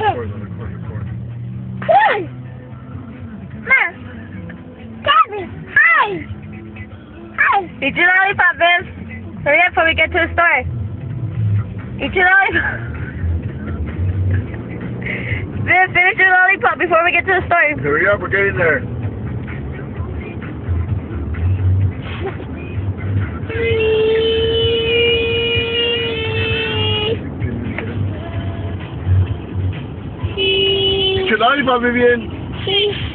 Hi. Ma. Daddy. Hi. Hi. Eat your lollipop, Viv. Hurry up before we get to the store. Eat your lollipop. Viv, finish your lollipop before we get to the store. Hurry up, we're getting there. Eat your lollipop, Vivian. She's